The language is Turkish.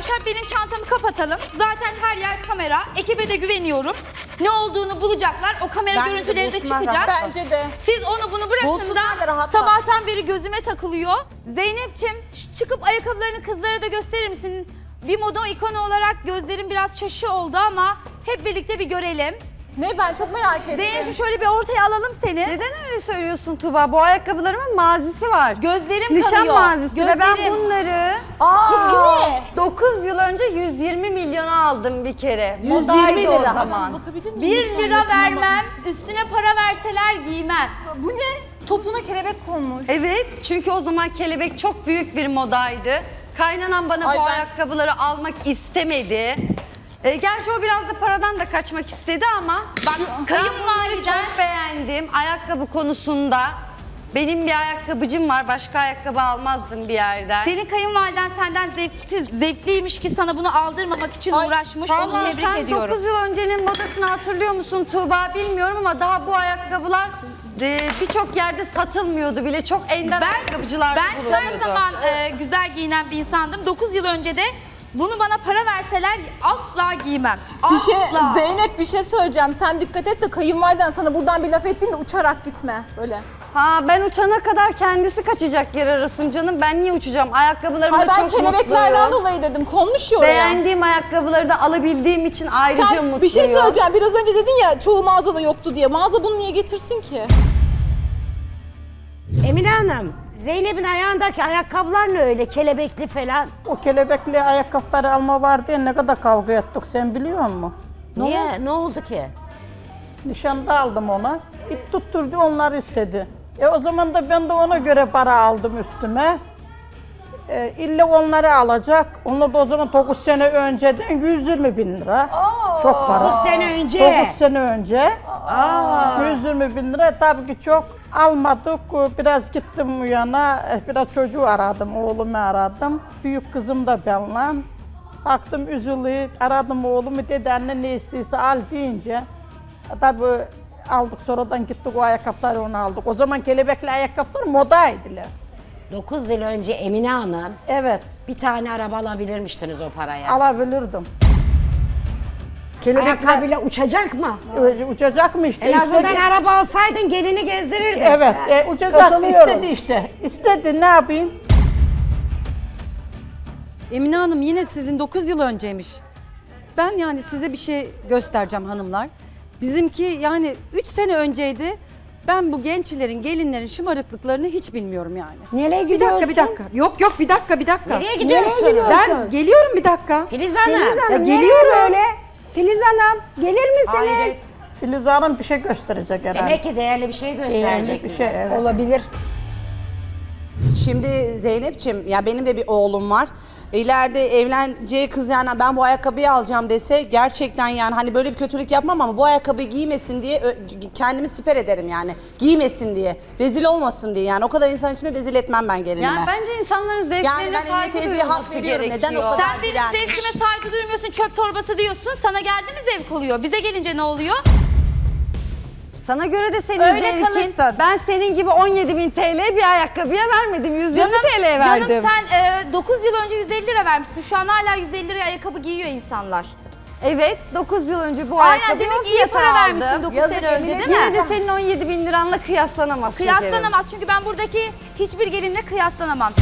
Arkadaşlar benim çantamı kapatalım. Zaten her yer kamera. Ekibe de güveniyorum. Ne olduğunu bulacaklar. O kamera Bence de görüntüleri de bulsunlar çıkacak. Bence de. Siz onu bunu bırakın Bulsunlar da sabahtan beri gözüme takılıyor. Zeynep'ciğim şu çıkıp ayakkabılarını kızlara da gösterir misin? Bir moda ikonu olarak gözlerim biraz şaşı oldu ama hep birlikte bir görelim. Ne ben çok merak ettim. Zeynep'ciğim şöyle bir ortaya alalım seni. Neden öyle söylüyorsun Tuba? Bu ayakkabılarımın mazisi var. Gözlerim Nişan kalıyor. mazisi ve ben Gözlerim. bunları Aa, 9 yıl önce 120 milyona aldım bir kere. 120 Modaydı o zaman. Bakabilir miyim? 1 lütfen lira vermem, üstüne para verseler giymem. Bu ne? Topuna kelebek konmuş. Evet çünkü o zaman kelebek çok büyük bir modaydı. Kaynanan bana Ay bu ben- ayakkabıları almak istemedi. E, gerçi o biraz da paradan da kaçmak istedi ama bak ben bunları çok beğendim ayakkabı konusunda. Benim bir ayakkabıcım var. Başka ayakkabı almazdım bir yerden. Senin kayınvaliden senden zevksiz, zevkliymiş ki sana bunu aldırmamak için Ay, uğraşmış. Onu tebrik sen ediyorum. 9 yıl öncenin modasını hatırlıyor musun Tuğba bilmiyorum ama daha bu ayakkabılar e, birçok yerde satılmıyordu bile. Çok ender ayakkabıcılarda ben bulunuyordu. her zaman e, güzel giyinen bir insandım. 9 yıl önce de bunu bana para verseler asla giymem. Bir Asla. şey, Zeynep bir şey söyleyeceğim. Sen dikkat et de kayınvaliden sana buradan bir laf ettiğinde uçarak gitme. Böyle. Ha ben uçana kadar kendisi kaçacak yer arasın canım. Ben niye uçacağım? Ayakkabılarım Ay da ben çok kelebeklerden mutluyum. dolayı dedim. Konmuş ya oraya. Beğendiğim ayakkabıları da alabildiğim için ayrıca Sen mutluyum. bir şey söyleyeceğim. Biraz önce dedin ya çoğu mağazada yoktu diye. Mağaza bunu niye getirsin ki? Emine Hanım, Zeynep'in ayağındaki ayakkabılar ne öyle kelebekli falan? O kelebekli ayakkabıları alma var diye ne kadar kavga ettik sen biliyor musun? Niye? Ne oldu ki? Nişanda aldım ona. Git tutturdu onlar istedi. E o zaman da ben de ona göre para aldım üstüme. E, illa onları alacak. Onlar da o zaman 9 sene önceden 120 bin lira. Çok para. 9 sene önce. 9 sene önce. 120 bin lira tabii ki çok almadık. Biraz gittim yana, e, biraz çocuğu aradım, oğlumu aradım. Büyük kızım da benimle. Baktım üzülüyor, aradım oğlumu dedi anne ne istiyorsa al deyince. Tabii aldık sonradan gittik o ayakkabıları onu aldık. O zaman kelebekli ayakkabılar modaydılar. 9 yıl önce Emine Hanım Evet, bir tane araba alabilirmiştiniz o paraya. alabilirdim. Kelebekli Ayakkabıyla uçacak mı? Öyle uçacak mı işte? En azından istedi- araba alsaydın gelini gezdirirdin. Evet, e, uçacak istedi işte. İstedi ne yapayım? Emine Hanım yine sizin 9 yıl önceymiş. Ben yani size bir şey göstereceğim hanımlar. Bizimki yani 3 sene önceydi. Ben bu gençlerin, gelinlerin şımarıklıklarını hiç bilmiyorum yani. Nereye Bir gidiyorsun? dakika, bir dakika. Yok yok bir dakika, bir dakika. Nereye gidiyorsun? gidiyorsun? Ben geliyorum bir dakika. Filiz Hanım. Filiz Hanım Ya nereye geliyorum. böyle? Filiz Hanım gelir misiniz? Hayret. Filiz Hanım bir şey gösterecek herhalde. Demek ki değerli bir şey gösterecek Değerli bir bize. şey evet. Olabilir. Şimdi Zeynep'ciğim ya benim de bir oğlum var. İleride evleneceği kız yani ben bu ayakkabıyı alacağım dese gerçekten yani hani böyle bir kötülük yapmam ama bu ayakkabıyı giymesin diye kendimi siper ederim yani. Giymesin diye. Rezil olmasın diye yani o kadar insan içinde rezil etmem ben gelinime. Yani bence insanların zevklerine Yani ben saygı teyzeye hak veriyorum. gerekiyor. Neden o kadar Sen benim direnç? zevkime saygı duymuyorsun, çöp torbası diyorsun. Sana geldi mi zevk oluyor? Bize gelince ne oluyor? Sana göre de senin Öyle zevkin. kalırsın. Ben senin gibi 17 bin TL bir ayakkabıya vermedim. 120 TL verdim. Canım sen e, 9 yıl önce 150 lira vermişsin. Şu an hala 150 liraya ayakkabı giyiyor insanlar. Evet 9 yıl önce bu Aynen ayakkabıyı demek o ki iyi fiyata para vermişsin aldım. 9 Yazık sene önce Emine, değil mi? Yine de senin 17 bin liranla kıyaslanamaz şekerim. Kıyaslanamaz çünkü ben buradaki hiçbir gelinle kıyaslanamam.